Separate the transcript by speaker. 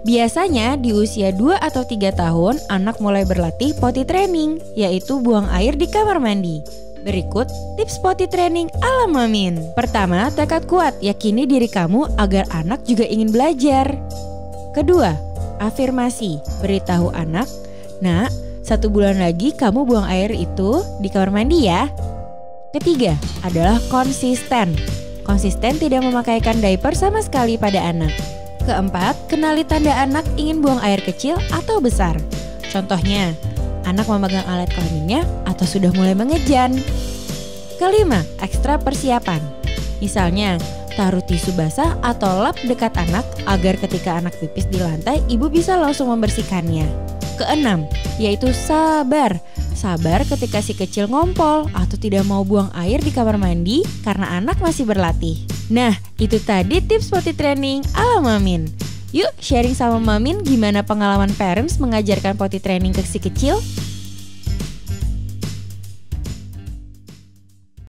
Speaker 1: Biasanya di usia 2 atau 3 tahun anak mulai berlatih potty training, yaitu buang air di kamar mandi. Berikut tips potty training ala Mamin. Pertama, tekad kuat, yakini diri kamu agar anak juga ingin belajar. Kedua, afirmasi, beritahu anak, "Nak, satu bulan lagi kamu buang air itu di kamar mandi ya." Ketiga, adalah konsisten. Konsisten tidak memakaikan diaper sama sekali pada anak. Keempat, kenali tanda anak ingin buang air kecil atau besar. Contohnya, anak memegang alat kelaminnya atau sudah mulai mengejan. Kelima, ekstra persiapan. Misalnya, taruh tisu basah atau lap dekat anak agar ketika anak pipis di lantai, ibu bisa langsung membersihkannya. Keenam, yaitu sabar. Sabar ketika si kecil ngompol atau tidak mau buang air di kamar mandi karena anak masih berlatih. Nah, itu tadi tips potty training ala Mamin. Yuk sharing sama Mamin gimana pengalaman parents mengajarkan potty training ke si kecil.